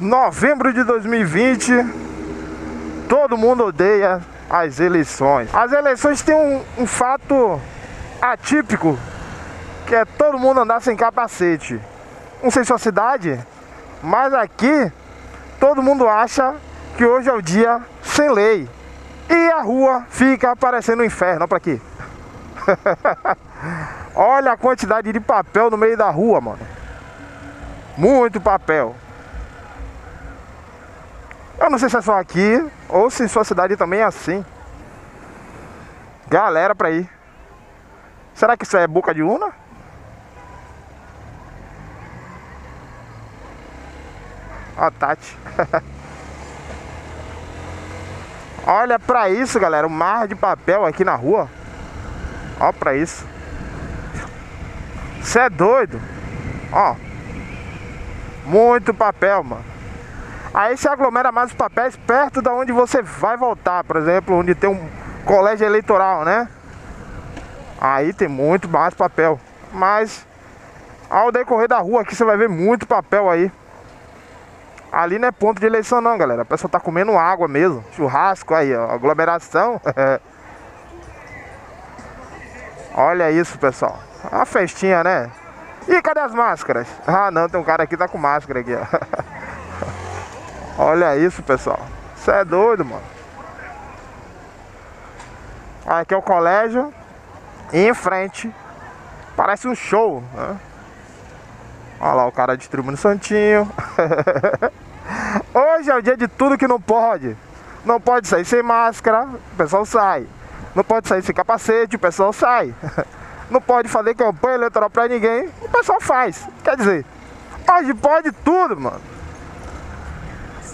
Novembro de 2020, todo mundo odeia as eleições. As eleições têm um, um fato atípico, que é todo mundo andar sem capacete. Não sei sua cidade, mas aqui todo mundo acha que hoje é o dia sem lei. E a rua fica parecendo um inferno, olha pra aqui. Olha a quantidade de papel no meio da rua, mano. Muito papel. Eu não sei se é só aqui ou se em sua cidade também é assim. Galera pra ir. Será que isso é boca de una? Ó, Tati. Olha pra isso, galera. O mar de papel aqui na rua. Ó pra isso. Você é doido. Ó. Muito papel, mano. Aí se aglomera mais os papéis perto da onde você vai voltar. Por exemplo, onde tem um colégio eleitoral, né? Aí tem muito mais papel. Mas ao decorrer da rua aqui você vai ver muito papel aí. Ali não é ponto de eleição não, galera. A pessoa tá comendo água mesmo. Churrasco aí, ó. Aglomeração. Olha isso, pessoal. A festinha, né? E cadê as máscaras? Ah, não, tem um cara aqui que tá com máscara aqui, ó. Olha isso, pessoal. Você é doido, mano. Aqui é o colégio. E em frente parece um show, né? Olha lá o cara distribuindo santinho. Hoje é o dia de tudo que não pode. Não pode sair sem máscara, o pessoal sai. Não pode sair sem capacete, o pessoal sai. Não pode fazer campanha eleitoral pra ninguém, o pessoal faz. Quer dizer, hoje pode tudo, mano.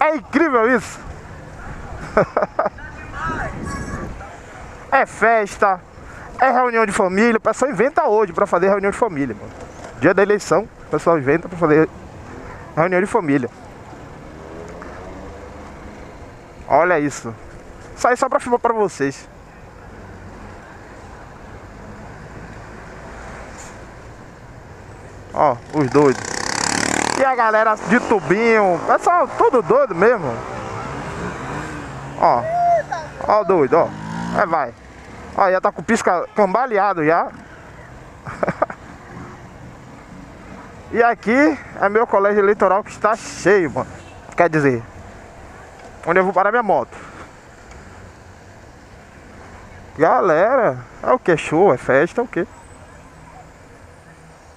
É incrível isso. é festa, é reunião de família. O pessoal inventa hoje pra fazer reunião de família, mano. Dia da eleição, o pessoal inventa pra fazer reunião de família. Olha isso. Sai só pra filmar pra vocês. Ó, os doidos. E a galera de tubinho. Pessoal, tudo doido mesmo. Ó. Ó doido, ó. Aí vai. Ó, já tá com o pisca cambaleado já. e aqui é meu colégio eleitoral que está cheio, mano. Quer dizer, onde eu vou parar minha moto. Galera, é o que? Show, é festa, é o que?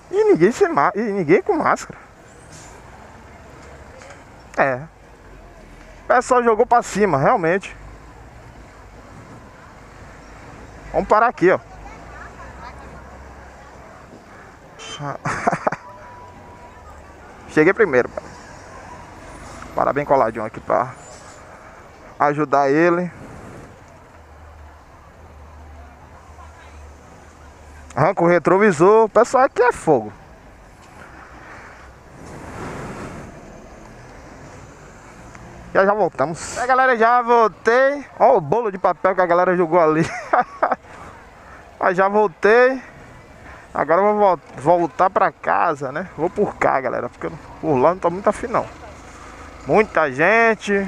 E ninguém sem e ninguém com máscara. É. O pessoal jogou pra cima, realmente. Vamos parar aqui, ó. Cheguei primeiro. Parar bem coladinho aqui pra ajudar ele. Arranca o retrovisor. O pessoal aqui é fogo. Já já voltamos. É, galera, já voltei. Olha o bolo de papel que a galera jogou ali. Mas já voltei. Agora eu vou voltar pra casa, né? Vou por cá, galera. Porque por lá não tô muito afim, não. Muita gente.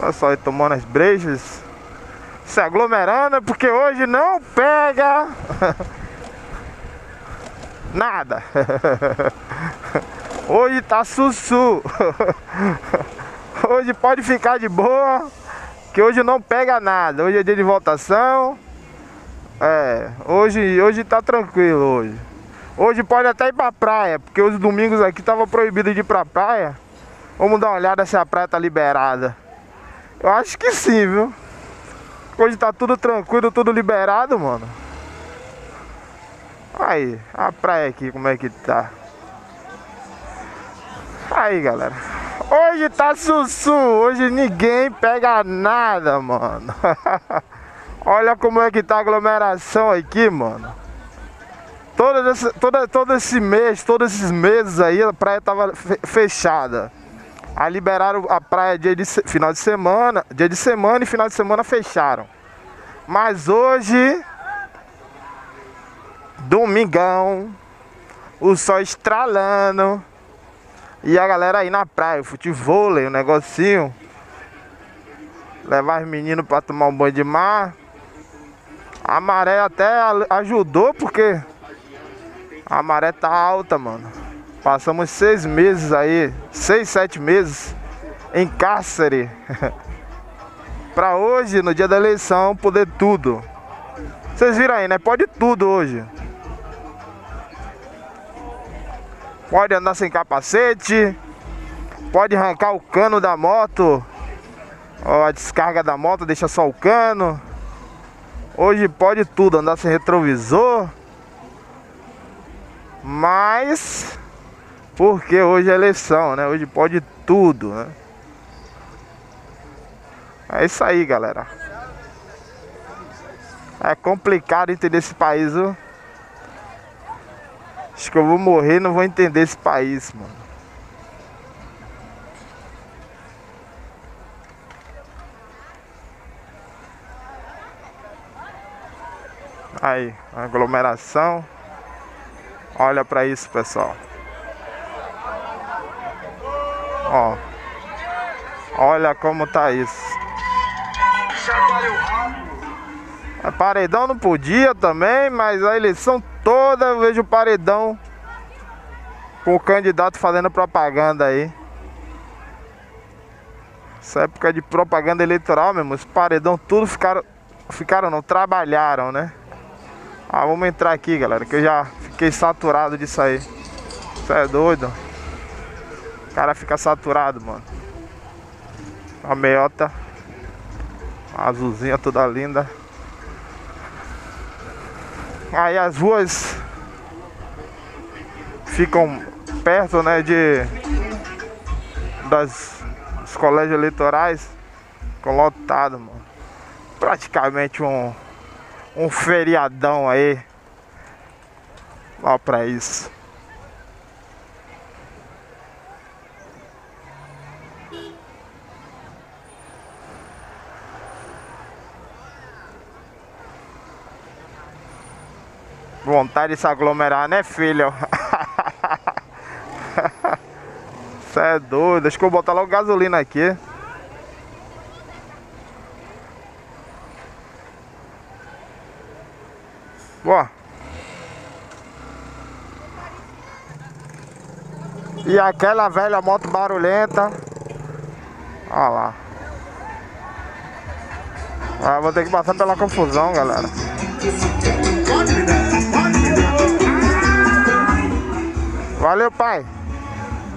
Olha só aí tomando as brejas se aglomerando porque hoje não pega nada. Hoje tá sussu. Hoje pode ficar de boa, que hoje não pega nada. Hoje é dia de votação. É, hoje, hoje tá tranquilo hoje. Hoje pode até ir pra praia, porque os domingos aqui tava proibido de ir pra praia. Vamos dar uma olhada se a praia tá liberada. Eu acho que sim, viu? Hoje tá tudo tranquilo, tudo liberado, mano. Aí, a praia aqui, como é que tá? Aí, galera. Hoje tá sussu, hoje ninguém pega nada, mano. Olha como é que tá a aglomeração aqui, mano. Todo esse, todo, todo esse mês, todos esses meses aí, a praia tava fechada. Aí liberaram a praia dia de final de semana, dia de semana e final de semana fecharam. Mas hoje, domingão, o sol estralando, E a galera aí na praia, futebol, o negocinho. Levar os meninos pra tomar um banho de mar. A maré até ajudou porque a maré tá alta, mano. Passamos seis meses aí, seis, sete meses em cárcere. pra hoje, no dia da eleição, poder tudo. Vocês viram aí, né? Pode tudo hoje. Pode andar sem capacete. Pode arrancar o cano da moto. Ó, a descarga da moto deixa só o cano. Hoje pode tudo, andar sem retrovisor. Mas porque hoje é eleição, né? Hoje pode tudo, né? É isso aí, galera. É complicado entender esse país, viu? Acho que eu vou morrer e não vou entender esse país, mano. Aí, aglomeração. Olha para isso, pessoal. Ó. Olha como tá isso. A paredão não podia também, mas a eleição toda eu vejo paredão com o candidato fazendo propaganda aí. Essa época de propaganda eleitoral mesmo, os paredão tudo ficaram, ficaram não, trabalharam, né? Ah, vamos entrar aqui, galera, que eu já fiquei saturado disso aí. Você é doido? O cara fica saturado, mano. A meiota. A azulzinha toda linda. Aí as ruas ficam perto, né, de das dos colégios eleitorais, ficam mano. Praticamente um um feriadão aí. Ó pra isso. Vontade de se aglomerar, né, filho? Você é doido. Acho que eu vou botar logo gasolina aqui. Boa. E aquela velha moto barulhenta. Olha lá. Ah, vou ter que passar pela confusão, galera. Valeu, pai.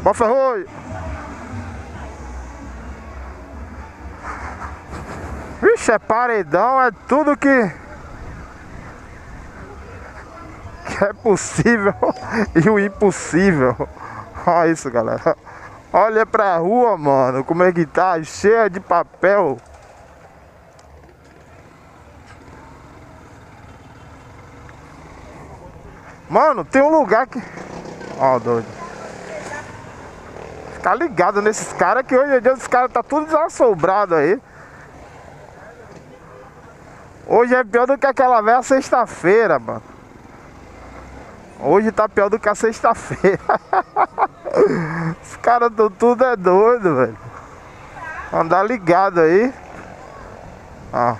Bom ferrolho. Vixe, é paredão, é tudo que... Que é possível e o impossível. Olha isso, galera. Olha pra rua, mano, como é que tá, cheia de papel. Mano, tem um lugar que... Ó, doido. Ficar ligado nesses caras que hoje em dia os caras tá tudo desassombrado aí. Hoje é pior do que aquela velha sexta-feira, mano. Hoje tá pior do que a sexta-feira. Os caras do tudo é doido, velho. Andar ligado aí. Ó.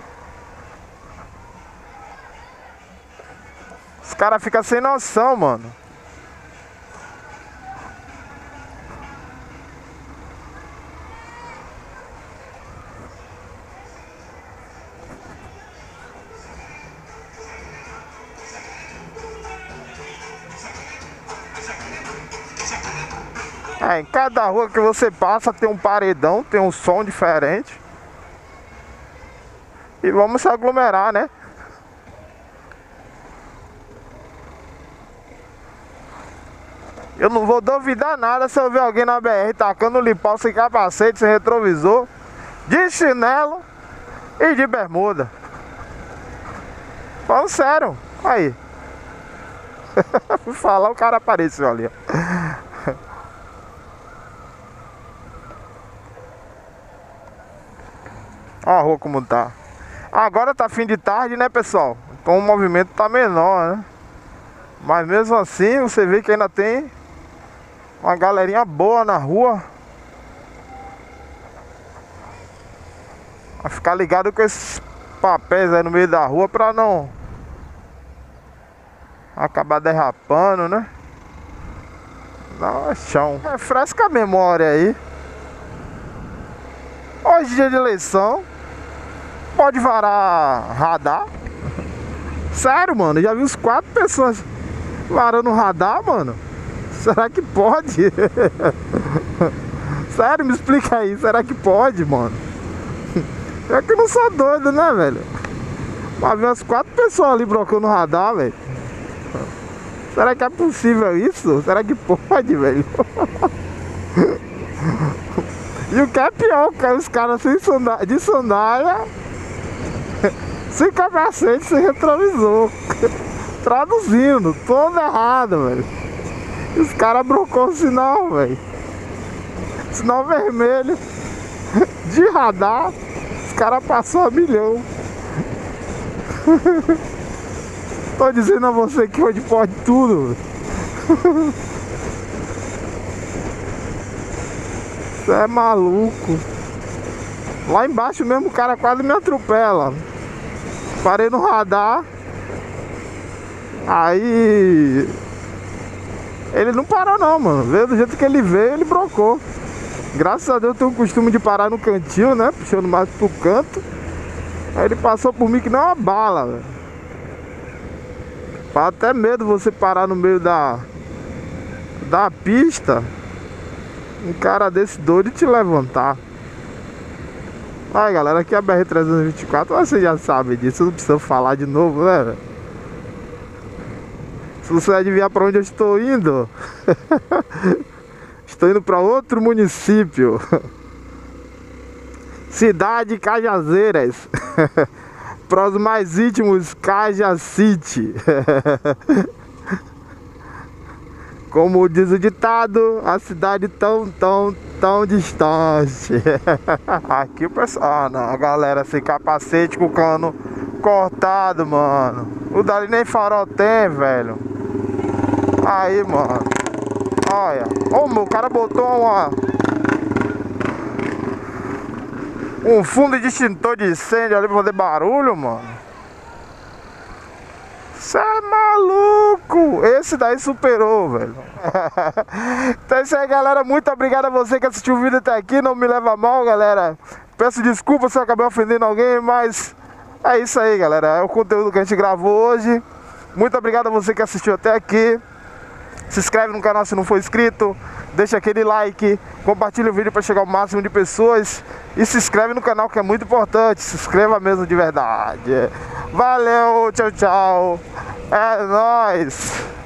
Os caras ficam sem noção, mano. É, em cada rua que você passa tem um paredão, tem um som diferente. E vamos se aglomerar, né? Eu não vou duvidar nada se eu ver alguém na BR tacando lipão sem capacete, sem retrovisor, de chinelo e de bermuda. Falando sério, aí. Falar, o cara apareceu ali, ó. Olha a rua como tá. Agora tá fim de tarde, né, pessoal? Então o movimento tá menor, né? Mas mesmo assim, você vê que ainda tem Uma galerinha boa na rua. Vai ficar ligado com esses papéis aí no meio da rua pra não acabar derrapando, né? Não, é chão. Refresca a memória aí. Hoje dia de eleição. Pode varar radar. Sério, mano. Já vi uns quatro pessoas varando radar, mano. Será que pode? Sério, me explica aí. Será que pode, mano? É que eu não sou doido, né, velho? Mas vi umas quatro pessoas ali brocando radar, velho. Será que é possível isso? Será que pode, velho? e o que é pior, os caras de sandália, sem capacete, sem retrovisor. Traduzindo, todo errado, velho. Os caras brocou o sinal, velho. Sinal vermelho de radar, os caras passou a milhão. Tô dizendo a você que hoje pode tudo. Você é maluco. Lá embaixo mesmo o cara quase me atropela. Parei no radar. Aí. Ele não parou não, mano. Veio do jeito que ele veio, ele brocou. Graças a Deus eu tenho o costume de parar no cantinho, né? Puxando mais pro canto. Aí ele passou por mim que é uma bala, velho. Faz até medo você parar no meio da da pista. Um cara desse doido te levantar. Aí galera, aqui é a BR-324, você já sabe disso, não precisa falar de novo, né? Se você adivinhar para onde eu estou indo, estou indo para outro município. Cidade Cajazeiras. Para os mais íntimos, Caja City. Como diz o ditado, a cidade tão, tão, tão distante. Aqui pessoal, ah, a galera sem capacete com o cano cortado, mano. O dali nem farol tem, velho. Aí, mano. Olha. Ô, meu, o cara botou uma um fundo de extintor de incêndio ali pra fazer barulho, mano. Você é maluco! Esse daí superou, velho. então é isso aí, galera. Muito obrigado a você que assistiu o vídeo até aqui. Não me leva mal, galera. Peço desculpa se eu acabei ofendendo alguém, mas é isso aí, galera. É o conteúdo que a gente gravou hoje. Muito obrigado a você que assistiu até aqui. Se inscreve no canal se não for inscrito deixa aquele like, compartilha o vídeo para chegar ao máximo de pessoas e se inscreve no canal que é muito importante, se inscreva mesmo de verdade. Valeu, tchau, tchau. É nóis.